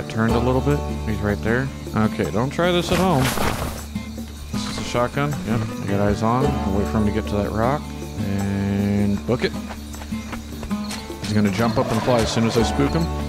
got turned a little bit. He's right there. Okay, don't try this at home. This is a shotgun. Yep, I got eyes on. I'll wait for him to get to that rock. And book it. He's gonna jump up and fly as soon as I spook him.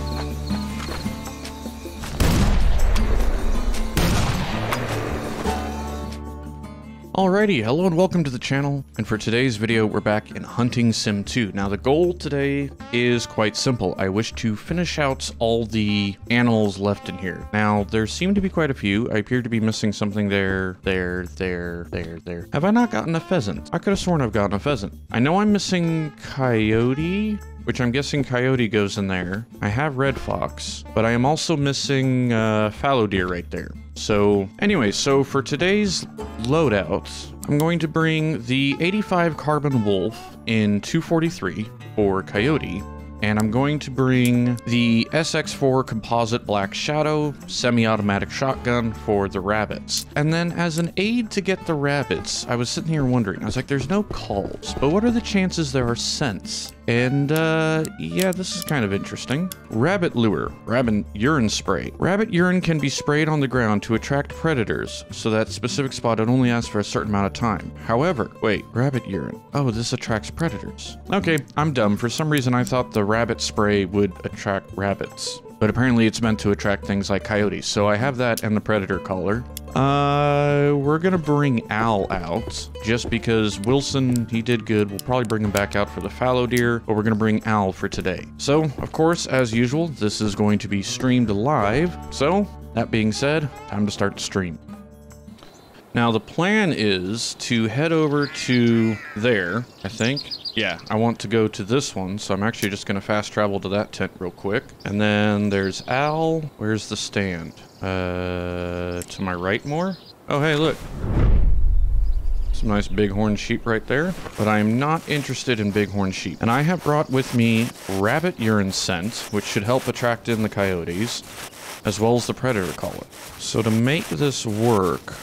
Alrighty, hello and welcome to the channel, and for today's video we're back in Hunting Sim 2. Now the goal today is quite simple. I wish to finish out all the animals left in here. Now there seem to be quite a few. I appear to be missing something there, there, there, there, there. Have I not gotten a pheasant? I could have sworn I've gotten a pheasant. I know I'm missing coyote, which I'm guessing coyote goes in there. I have red fox, but I am also missing uh, fallow deer right there. So anyway, so for today's loadout, I'm going to bring the 85 carbon wolf in 243 for coyote, and I'm going to bring the SX4 composite black shadow semi-automatic shotgun for the rabbits. And then as an aid to get the rabbits, I was sitting here wondering, I was like, there's no calls, but what are the chances there are scents? And, uh, yeah, this is kind of interesting. Rabbit lure, rabbit urine spray. Rabbit urine can be sprayed on the ground to attract predators, so that specific spot it only lasts for a certain amount of time. However, wait, rabbit urine. Oh, this attracts predators. Okay, I'm dumb. For some reason, I thought the rabbit spray would attract rabbits. But apparently it's meant to attract things like coyotes. So I have that and the predator collar. Uh, we're gonna bring Al out just because Wilson, he did good. We'll probably bring him back out for the fallow deer, but we're gonna bring Al for today. So, of course, as usual, this is going to be streamed live. So, that being said, time to start the stream. Now, the plan is to head over to there, I think. Yeah, I want to go to this one, so I'm actually just to fast travel to that tent real quick. And then there's Al. Where's the stand? Uh, to my right more? Oh, hey, look. Some nice bighorn sheep right there. But I am not interested in bighorn sheep. And I have brought with me rabbit urine scent, which should help attract in the coyotes, as well as the predator collar. So to make this work,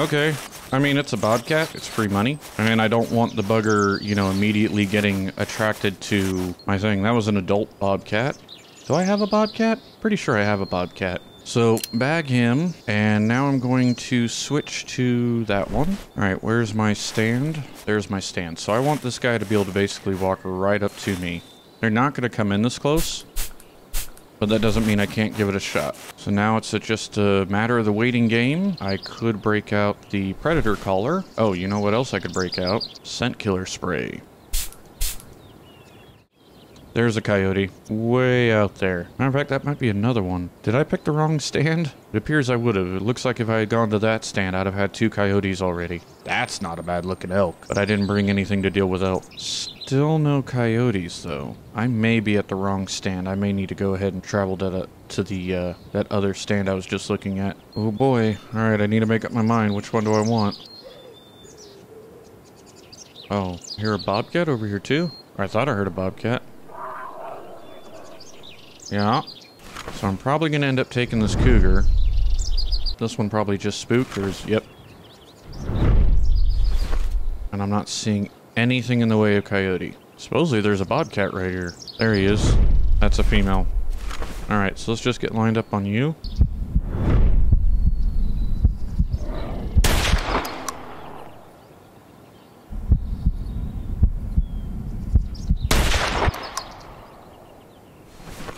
Okay. I mean, it's a bobcat. It's free money. I mean, I don't want the bugger, you know, immediately getting attracted to my thing. That was an adult bobcat. Do I have a bobcat? Pretty sure I have a bobcat. So, bag him, and now I'm going to switch to that one. All right, where's my stand? There's my stand. So I want this guy to be able to basically walk right up to me. They're not going to come in this close, but that doesn't mean I can't give it a shot. So now it's just a matter of the waiting game. I could break out the Predator collar. Oh, you know what else I could break out? Scent Killer Spray. There's a coyote. Way out there. Matter of fact, that might be another one. Did I pick the wrong stand? It appears I would have. It looks like if I had gone to that stand, I'd have had two coyotes already. That's not a bad looking elk. But I didn't bring anything to deal with elk. Still no coyotes, though. I may be at the wrong stand. I may need to go ahead and travel to the, to the uh, that other stand I was just looking at. Oh boy. Alright, I need to make up my mind. Which one do I want? Oh, hear a bobcat over here too? I thought I heard a bobcat. Yeah. So I'm probably going to end up taking this cougar. This one probably just spooked. There's, yep. And I'm not seeing anything in the way of coyote. Supposedly there's a bobcat right here. There he is. That's a female. Alright, so let's just get lined up on you.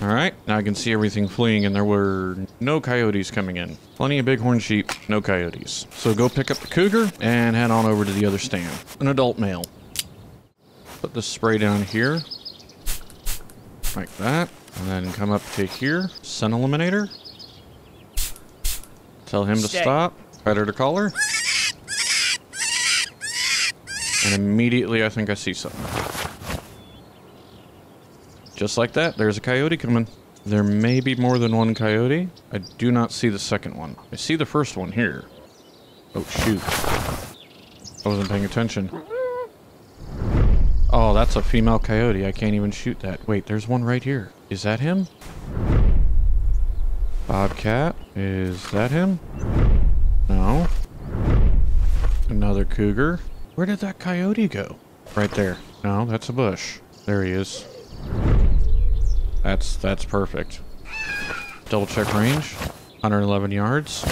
Alright, now I can see everything fleeing and there were no coyotes coming in. Plenty of bighorn sheep, no coyotes. So go pick up the cougar and head on over to the other stand. An adult male. Put the spray down here. Like that. And then come up to here. Scent eliminator. Tell him to Stay. stop. Predator collar. And immediately I think I see something. Just like that, there's a coyote coming. There may be more than one coyote. I do not see the second one. I see the first one here. Oh, shoot. I wasn't paying attention. Oh, that's a female coyote. I can't even shoot that. Wait, there's one right here. Is that him? Bobcat? Is that him? No. Another cougar. Where did that coyote go? Right there. No, that's a bush. There he is. That's that's perfect. Double check range. 111 yards.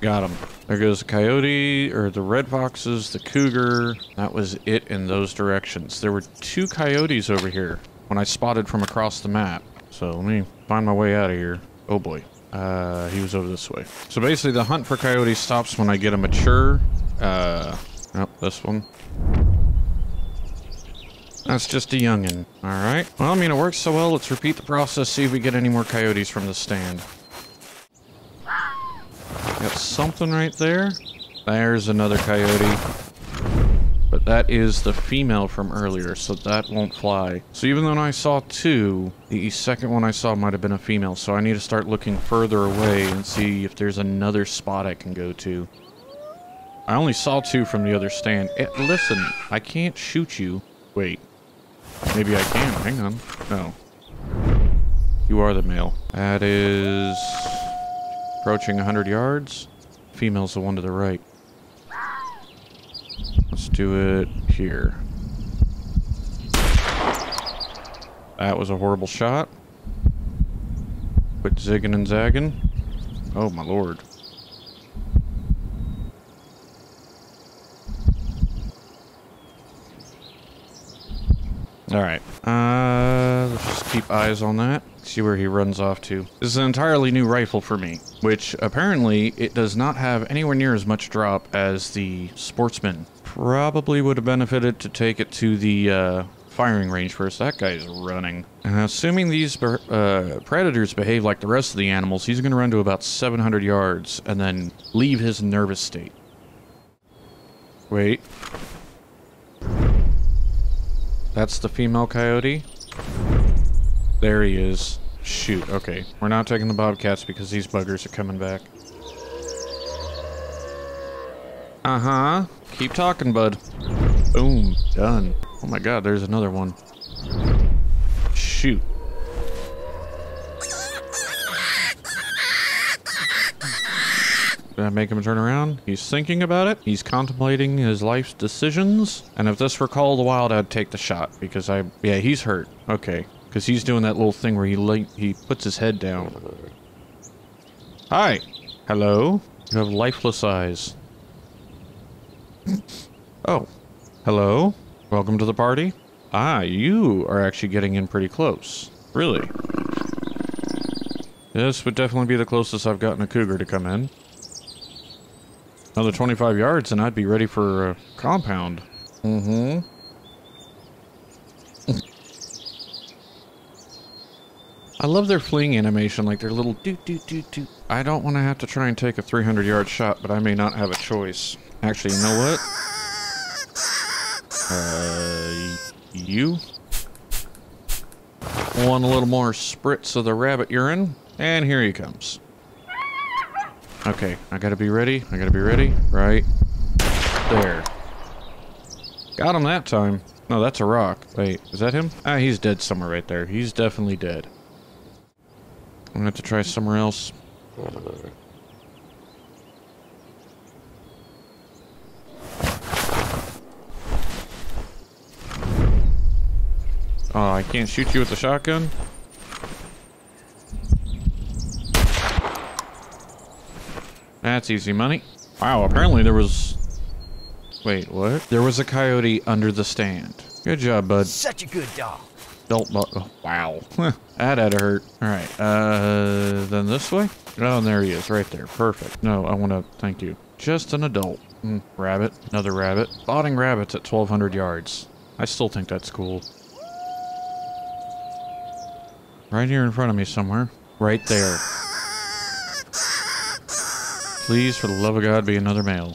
Got him. There goes the coyote, or the red foxes, the cougar. That was it in those directions. There were two coyotes over here when I spotted from across the map. So let me find my way out of here. Oh boy. Uh, he was over this way. So basically the hunt for coyotes stops when I get a mature. Uh, oh, this one. That's just a youngin'. Alright. Well, I mean, it works so well. Let's repeat the process, see if we get any more coyotes from the stand. Got something right there. There's another coyote. But that is the female from earlier, so that won't fly. So even though I saw two, the second one I saw might have been a female, so I need to start looking further away and see if there's another spot I can go to. I only saw two from the other stand. Eh, listen, I can't shoot you. Wait. Maybe I can. Hang on. No. You are the male. That is... Approaching 100 yards. Female's the one to the right. Let's do it here. That was a horrible shot. Quit zigging and zagging. Oh my lord. Alright. Uh, let's just keep eyes on that. See where he runs off to. This is an entirely new rifle for me, which apparently it does not have anywhere near as much drop as the Sportsman. Probably would have benefited to take it to the uh, firing range first. That guy's running. And assuming these uh, predators behave like the rest of the animals, he's going to run to about 700 yards and then leave his nervous state. Wait. That's the female coyote? There he is. Shoot, okay. We're not taking the bobcats because these buggers are coming back. Uh-huh. Keep talking, bud. Boom. Done. Oh my god, there's another one. Shoot. Make him turn around? He's thinking about it. He's contemplating his life's decisions. And if this were Call of the Wild, I'd take the shot because I... Yeah, he's hurt. Okay. Because he's doing that little thing where he like he puts his head down. Hi. Hello. You have lifeless eyes. oh. Hello. Welcome to the party. Ah, you are actually getting in pretty close. Really? This would definitely be the closest I've gotten a cougar to come in. Another 25 yards and I'd be ready for a compound. Mm-hmm. I love their fleeing animation, like their little doot doot doot doot. I don't want to have to try and take a 300 yard shot, but I may not have a choice. Actually, you know what? Uh, you? Want a little more spritz of the rabbit urine? And here he comes. Okay, I gotta be ready. I gotta be ready. Right there. Got him that time. No, that's a rock. Wait, is that him? Ah, he's dead somewhere right there. He's definitely dead. I'm gonna have to try somewhere else. Oh, I can't shoot you with the shotgun? That's easy money. Wow, apparently there was... Wait, what? There was a coyote under the stand. Good job, bud. Such a good dog. Belt oh, wow. that had to hurt. Alright, uh, then this way? Oh, and there he is, right there. Perfect. No, I want to thank you. Just an adult. Mm, rabbit. Another rabbit. Spotting rabbits at 1,200 yards. I still think that's cool. Right here in front of me somewhere. Right there. Please, for the love of God, be another male.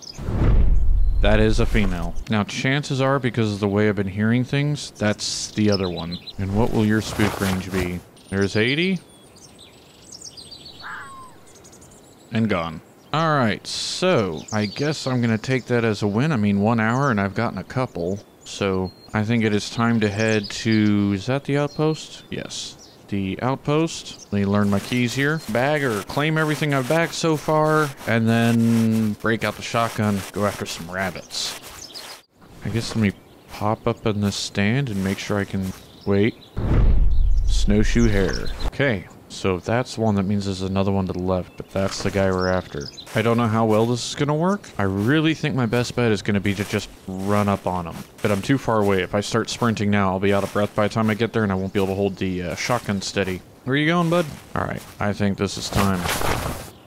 That is a female. Now, chances are, because of the way I've been hearing things, that's the other one. And what will your spook range be? There's 80. And gone. Alright, so I guess I'm going to take that as a win. I mean, one hour and I've gotten a couple. So I think it is time to head to... Is that the outpost? Yes. The outpost. Let me learn my keys here. Bag or claim everything I've bagged so far, and then break out the shotgun, go after some rabbits. I guess let me pop up in this stand and make sure I can wait. Snowshoe hare. Okay, so if that's one, that means there's another one to the left, but that's the guy we're after. I don't know how well this is going to work. I really think my best bet is going to be to just run up on him. But I'm too far away. If I start sprinting now, I'll be out of breath by the time I get there, and I won't be able to hold the uh, shotgun steady. Where are you going, bud? All right, I think this is time.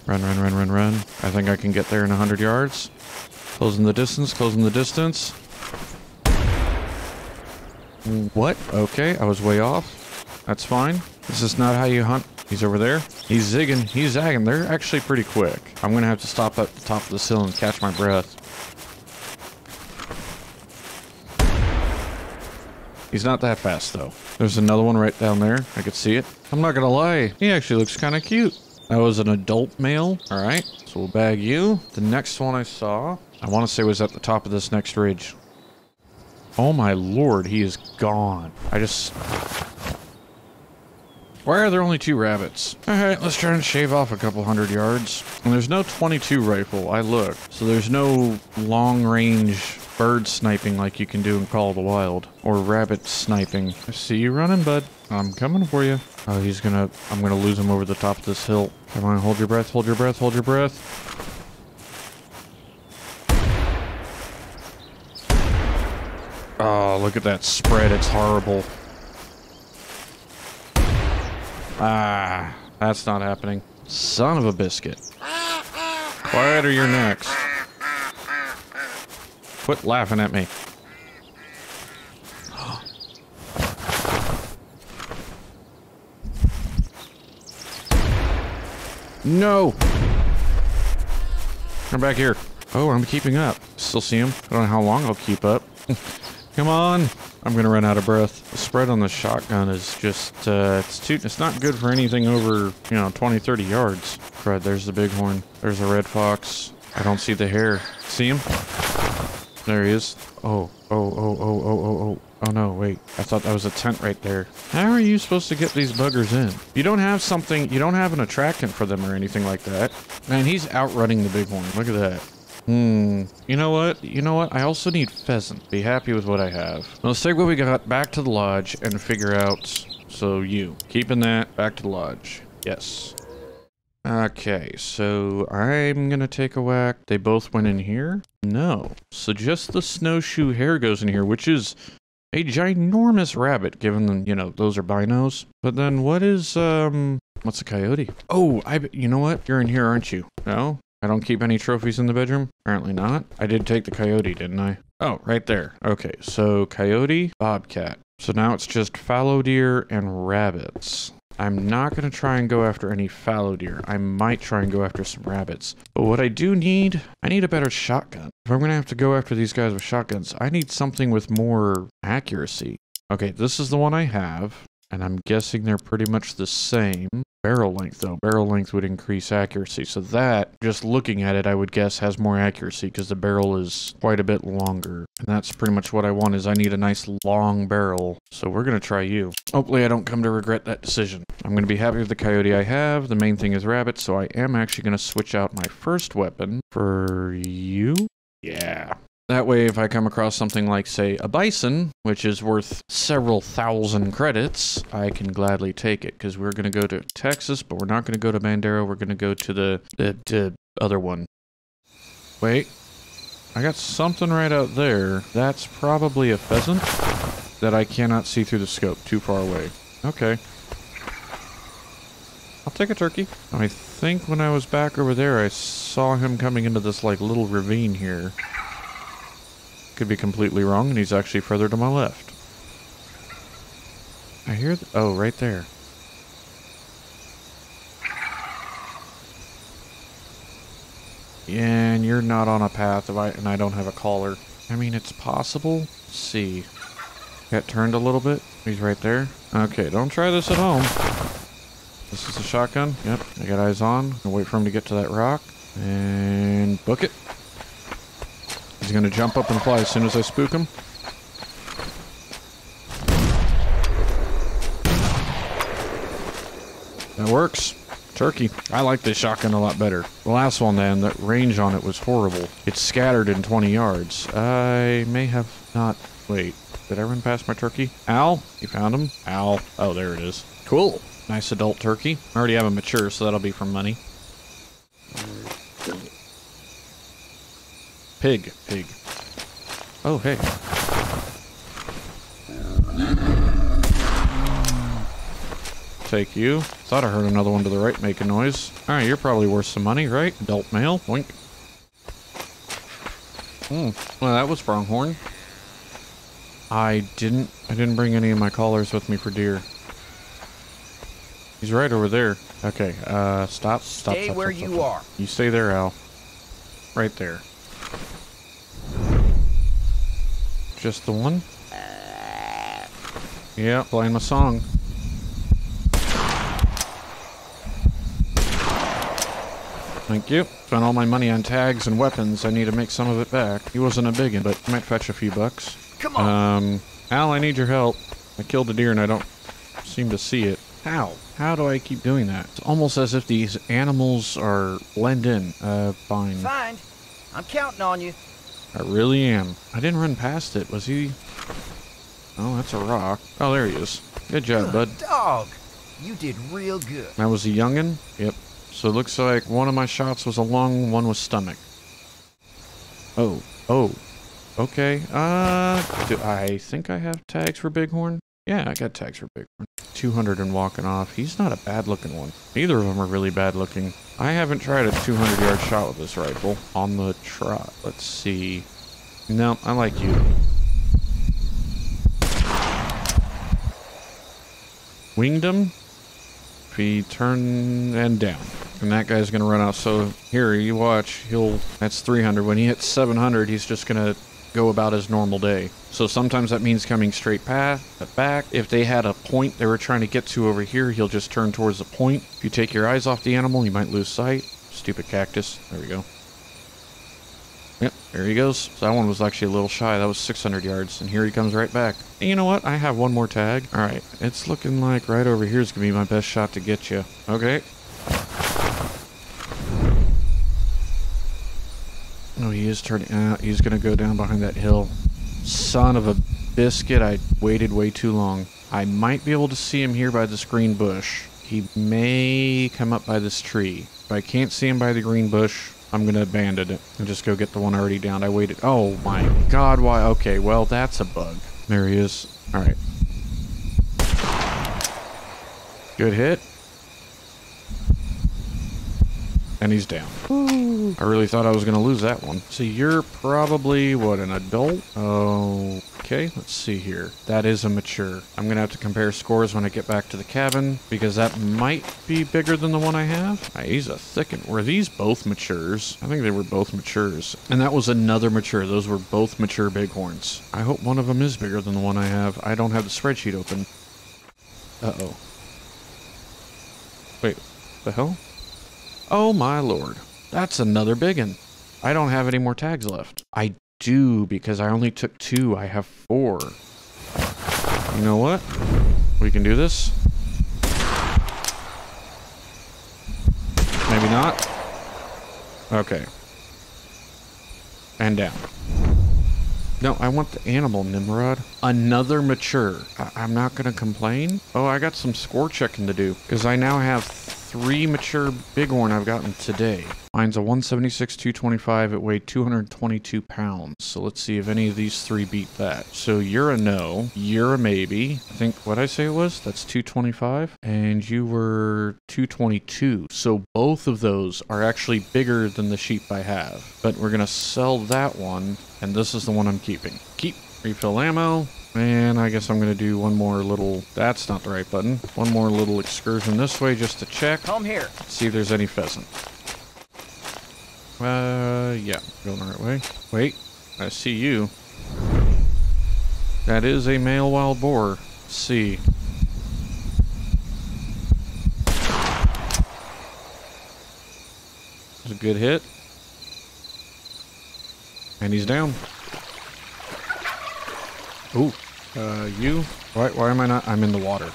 Run, run, run, run, run. I think I can get there in 100 yards. Closing the distance, closing the distance. What? Okay, I was way off. That's fine. This is not how you hunt He's over there. He's zigging. He's zagging. They're actually pretty quick. I'm going to have to stop at the top of this hill and catch my breath. He's not that fast, though. There's another one right down there. I could see it. I'm not going to lie. He actually looks kind of cute. That was an adult male. All right. So we'll bag you. The next one I saw, I want to say was at the top of this next ridge. Oh my lord, he is gone. I just why are there only two rabbits? Alright, let's try and shave off a couple hundred yards. And there's no 22 rifle, I look. So there's no long range bird sniping like you can do in Call of the Wild. Or rabbit sniping. I see you running, bud. I'm coming for you. Oh, he's gonna... I'm gonna lose him over the top of this hill. Come on, hold your breath, hold your breath, hold your breath. Oh, look at that spread. It's horrible. Ah, that's not happening. Son of a biscuit. Quiet or you're next. Quit laughing at me. no! Come back here. Oh, I'm keeping up. Still see him. I don't know how long I'll keep up. Come on. I'm gonna run out of breath. The spread on the shotgun is just, uh, it's too, it's not good for anything over, you know, 20, 30 yards. Fred, there's the bighorn. There's the red fox. I don't see the hare. See him? There he is. Oh, oh, oh, oh, oh, oh, oh. Oh no, wait. I thought that was a tent right there. How are you supposed to get these buggers in? You don't have something, you don't have an attractant for them or anything like that. Man, he's outrunning the bighorn. Look at that. Hmm. You know what? You know what? I also need pheasant. Be happy with what I have. let's take what we got back to the lodge and figure out... So you. Keeping that back to the lodge. Yes. Okay, so I'm gonna take a whack. They both went in here? No. So just the snowshoe hare goes in here, which is a ginormous rabbit, given them, you know, those are binos. But then what is, um, what's a coyote? Oh, I, you know what? You're in here, aren't you? No? I don't keep any trophies in the bedroom? Apparently not. I did take the coyote, didn't I? Oh, right there. Okay, so coyote, bobcat. So now it's just fallow deer and rabbits. I'm not going to try and go after any fallow deer. I might try and go after some rabbits. But what I do need, I need a better shotgun. If I'm going to have to go after these guys with shotguns, I need something with more accuracy. Okay, this is the one I have. And I'm guessing they're pretty much the same. Barrel length, though. Barrel length would increase accuracy. So that, just looking at it, I would guess has more accuracy because the barrel is quite a bit longer. And that's pretty much what I want is I need a nice long barrel. So we're going to try you. Hopefully I don't come to regret that decision. I'm going to be happy with the coyote I have. The main thing is rabbit, so I am actually going to switch out my first weapon for you. Yeah, that way, if I come across something like, say, a bison, which is worth several thousand credits, I can gladly take it, because we're going to go to Texas, but we're not going to go to Bandera, we're going to go to the, the, the other one. Wait. I got something right out there. That's probably a pheasant that I cannot see through the scope, too far away. Okay. I'll take a turkey. I think when I was back over there, I saw him coming into this, like, little ravine here. Could be completely wrong, and he's actually further to my left. I hear... oh, right there. and you're not on a path, I, and I don't have a collar. I mean, it's possible. Let's see. Got turned a little bit. He's right there. Okay, don't try this at home. This is a shotgun. Yep, I got eyes on. I'll wait for him to get to that rock. And book it. He's gonna jump up and fly as soon as I spook him. That works. Turkey. I like this shotgun a lot better. The last one, then, the range on it was horrible. It's scattered in 20 yards. I may have not... Wait, did I run past my turkey? Al? You found him? Al. Oh, there it is. Cool. Nice adult turkey. I already have a mature, so that'll be for money. Pig. Pig. Oh, hey. Take you. Thought I heard another one to the right making noise. Alright, you're probably worth some money, right? Adult male. Boink. Hmm. Well, that was pronghorn. I didn't... I didn't bring any of my collars with me for deer. He's right over there. Okay, uh, stop, stop, Stay stop, where stop, you stop, stop. are. You stay there, Al. Right there. Just the one? Yeah, playing my song. Thank you. Spent all my money on tags and weapons. I need to make some of it back. He wasn't a biggin, but might fetch a few bucks. Come on. Um, Al, I need your help. I killed a deer and I don't seem to see it. How? How do I keep doing that? It's almost as if these animals are blend in. Uh, fine. Fine. I'm counting on you. I really am. I didn't run past it. Was he? Oh, that's a rock. Oh, there he is. Good job, bud. Dog. You did real good. That was a youngin? Yep. So it looks like one of my shots was a lung, one was stomach. Oh. Oh. Okay. Uh, do I think I have tags for Bighorn? Yeah, I got tags for Bighorn. 200 and walking off. He's not a bad looking one. Neither of them are really bad looking. I haven't tried a 200 yard shot with this rifle on the trot. Let's see. No, I like you. Winged him. If he turn and down. And that guy's gonna run out. So here, you watch. He'll. That's 300. When he hits 700, he's just gonna go about his normal day. So sometimes that means coming straight path, back. If they had a point they were trying to get to over here, he'll just turn towards the point. If you take your eyes off the animal, you might lose sight. Stupid cactus. There we go. Yep, there he goes. So that one was actually a little shy. That was 600 yards. And here he comes right back. And you know what? I have one more tag. All right. It's looking like right over here is going to be my best shot to get you. Okay. Is turning out. He's going to go down behind that hill. Son of a biscuit. I waited way too long. I might be able to see him here by this green bush. He may come up by this tree. If I can't see him by the green bush, I'm going to abandon it and just go get the one already down. I waited. Oh my god, why? Okay, well, that's a bug. There he is. All right. Good hit. And he's down. I really thought I was going to lose that one. So you're probably, what, an adult? Oh, Okay, let's see here. That is a mature. I'm going to have to compare scores when I get back to the cabin because that might be bigger than the one I have. Ah, he's a thick. Were these both matures? I think they were both matures. And that was another mature. Those were both mature bighorns. I hope one of them is bigger than the one I have. I don't have the spreadsheet open. Uh-oh. Wait, the hell? Oh my lord. That's another big one. I don't have any more tags left. I do because I only took two. I have four. You know what? We can do this. Maybe not. Okay. And down. No, I want the animal, Nimrod. Another mature. I- I'm not going to complain. Oh, I got some score checking to do. Because I now have three mature bighorn I've gotten today. Mine's a 176 225. It weighed 222 pounds. So let's see if any of these three beat that. So you're a no. You're a maybe. I think what I say it was? That's 225. And you were 222. So both of those are actually bigger than the sheep I have. But we're going to sell that one. And this is the one I'm keeping. Keep. Refill ammo. And I guess I'm going to do one more little... That's not the right button. One more little excursion this way just to check. Come here. See if there's any pheasant. Uh, yeah. Going the right way. Wait. I see you. That is a male wild boar. Let's see. It's a good hit. And he's down. Ooh. Uh, you? Why, why am I not? I'm in the water.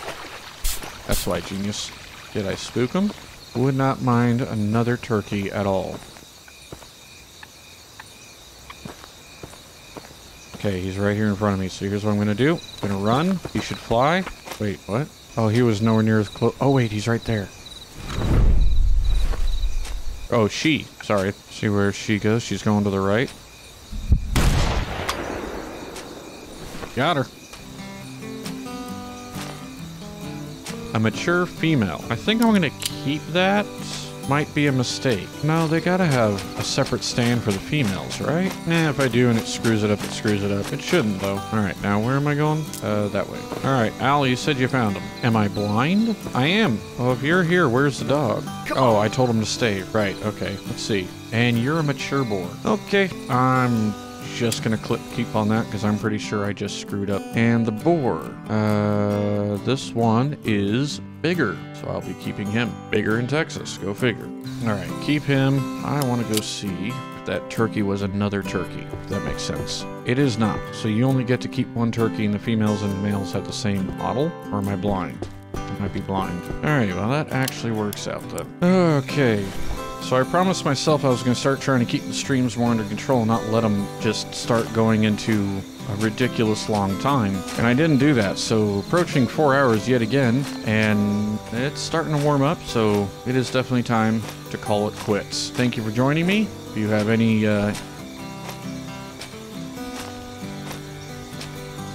That's why, genius. Did I spook him? Would not mind another turkey at all. Okay, he's right here in front of me. So here's what I'm gonna do. I'm gonna run. He should fly. Wait, what? Oh, he was nowhere near as close. Oh, wait, he's right there. Oh, she. Sorry. See where she goes? She's going to the right. Got her. A mature female. I think I'm gonna keep that. Might be a mistake. No, they gotta have a separate stand for the females, right? Nah, if I do and it screws it up, it screws it up. It shouldn't, though. Alright, now where am I going? Uh, that way. Alright, Al, you said you found him. Am I blind? I am. Well, if you're here, where's the dog? Oh, I told him to stay. Right, okay. Let's see. And you're a mature boar. Okay, I'm just gonna keep on that because I'm pretty sure I just screwed up. And the boar, uh, this one is bigger, so I'll be keeping him. Bigger in Texas, go figure. All right, keep him. I want to go see if that turkey was another turkey, if that makes sense. It is not, so you only get to keep one turkey and the females and males have the same model, or am I blind? I might be blind. All right, well that actually works out then. Okay, so I promised myself I was going to start trying to keep the streams more under control and not let them just start going into a ridiculous long time. And I didn't do that, so approaching four hours yet again, and it's starting to warm up, so it is definitely time to call it quits. Thank you for joining me. If you have any uh,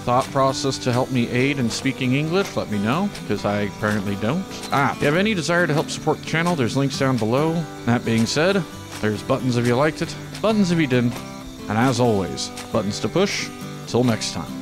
thought process to help me aid in speaking English, let me know, because I apparently don't. Ah, if you have any desire to help support the channel, there's links down below. That being said, there's buttons if you liked it, buttons if you didn't, and as always, buttons to push. Till next time.